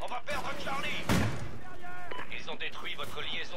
On va perdre Charlie Ils ont détruit votre liaison.